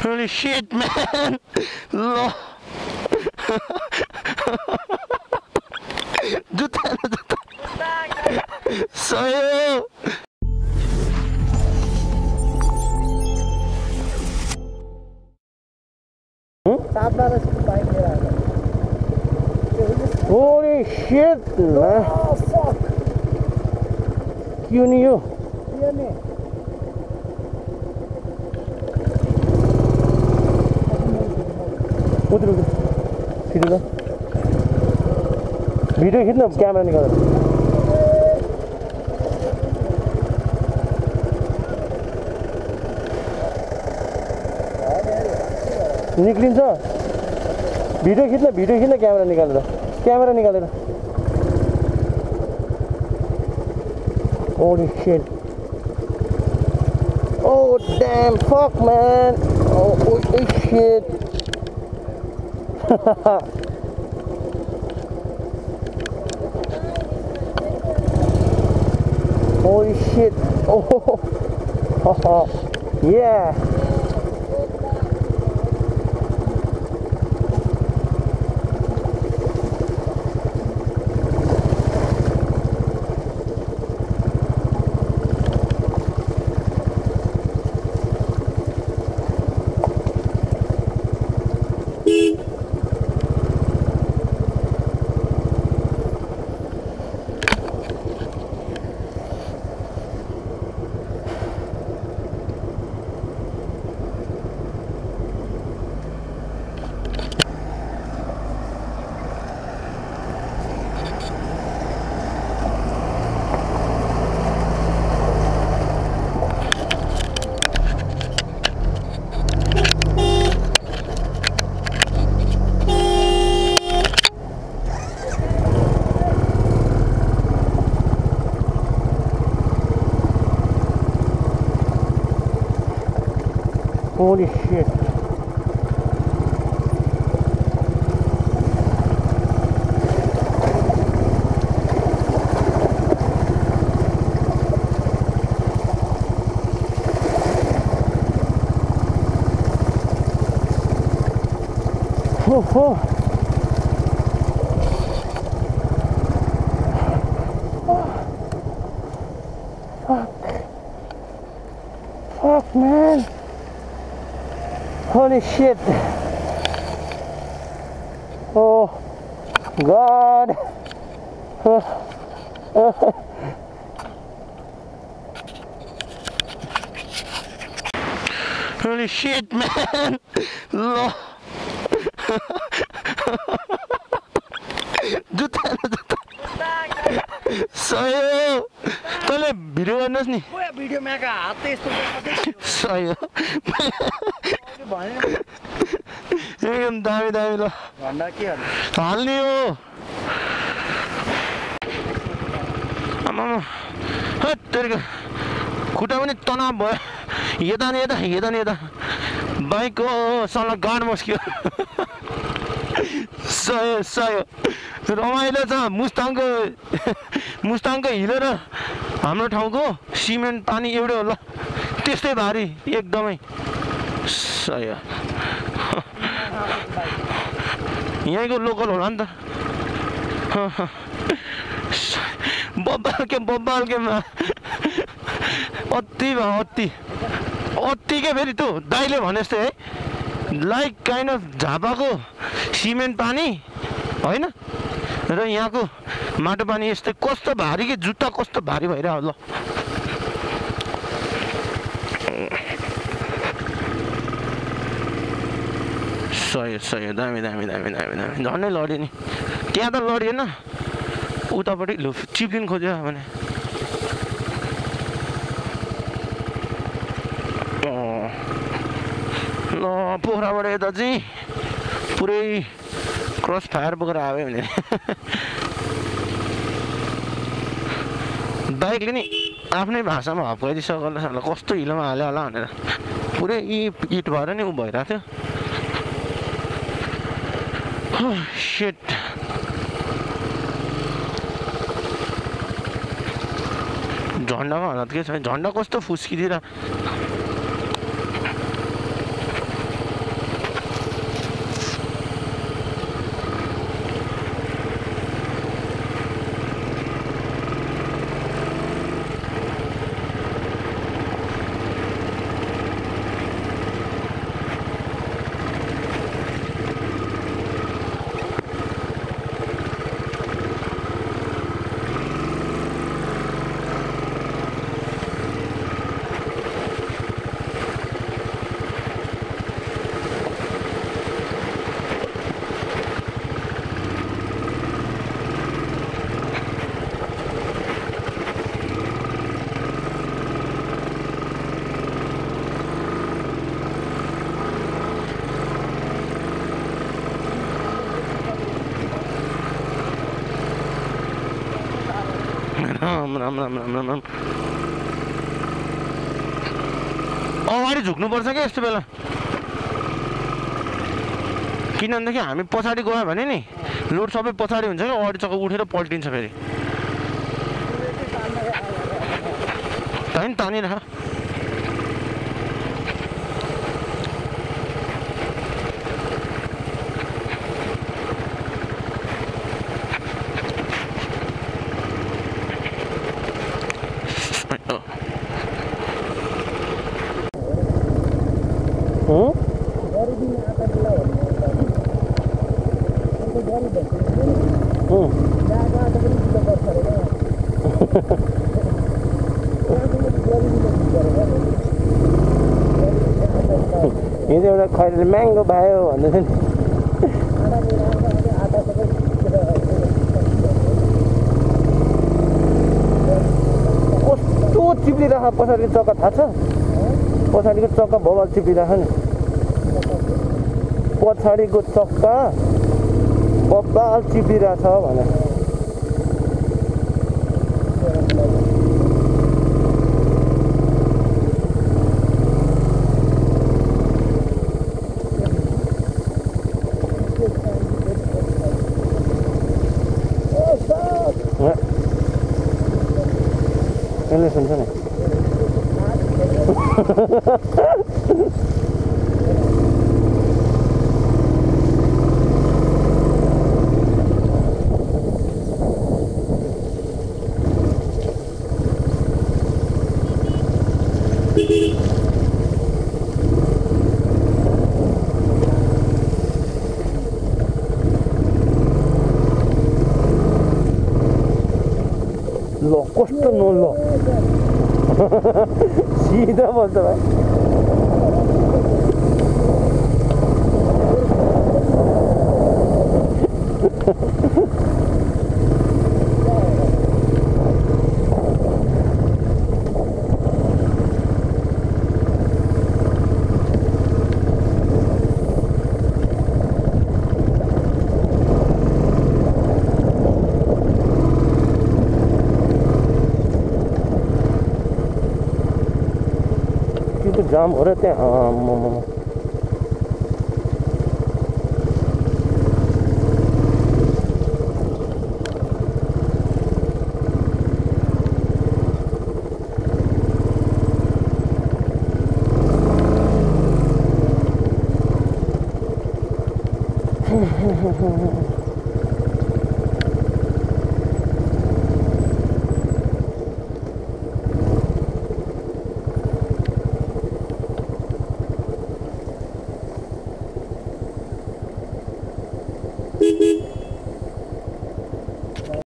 Holy shit, man! Lo! Dutan na dutan! Sa'yo! Holy shit, man! Oh, fuck! Yun yun! Yun eh! उत्र छिटो ल video खिच्न camera निकालेर निक्लिन्छ video खिच्न video खिच्न क्यामेरा निकालेर क्यामेरा निकालेर Holy shit. Oh damn fuck man. Oh holy shit. Holy shit. Oh. yeah. Holy shit. Oh, oh. Fuck. Fuck, man. Holy shit. Oh, God. Holy shit, man. जुत्ता जुत्ता सय। तैँले video गर्नुहोस् नि video म्याका हात त यस्तो बोकेको सय एकदम दामी दामी ल हाल्ने हो हत्तेरिको खुट्टा पनि तनाव भयो यता न यता यता न यता बाइकको सँग गाड मस्क्यो सय सय रमाइलो छ मुस्ताङको मुस्ताङको हिलो र हाम्रो ठाउँको सिमेन्ट पानी एउटै हो ल त्यस्तै भारी एकदमै सय यहीँको लोकल होला नि त बब्बाल के बब्बाल के अति भयो अति अति के फेरि त्यो दाइले भने जस्तै है लाइक काइन्ड अफ झापाको सिमेन्ट पानी होइन र यहाँको माटो पानी यस्तै कस्तो भारी कि जुत्ता कस्तो भारी भइरह ल सय सय दामी दामी दामी दामी दामी झन्डै लड्यो नि त्यहाँ त लडिएन उतापट्टि लु चिप्लिन खोज्यो भने। ल पोखराबाट यता चाहिँ पुरै क्रस फायर बोकेर आयो भने बाइकले नि आफ्नै भाषामा हप्काइदिइसक्यो होला कस्तो हिलोमा हाल्यो होला भनेर पुरै इट भएर नि ऊ भइरहेको थियो सेट झन्डाको हालत के छ? झन्डा कस्तो फुस्किदिएर अगाडि झुक्नुपर्छ क्या यस्तो बेला? किनभनेदेखि हामी पछाडि गयो भने नि लोड सबै पछाडि हुन्छ क्या अगाडि चक्का उठेर पल्टिन्छ फेरि। होइन तानिरह अन्त गरिब हँ ल्याएको आटा पनि दिलो गर्छ अरे यो चाहिँ एउटा खैर म्याङ्गो भयो भन्दै थियो नि कस्तो चिप्लिरहेको पछाडि चक्का थाहा छ पछाडिको चक्का भोबाल चिप्लिरहेको नि पछाडिको चक्का बब्बाल चिप्लिरहेछ भने यसले सुन्छ नि ल कस्तो नल्लो सिधा बोल्छ भाइ त्यो त जाम हो र त्यहाँ आम्मामा।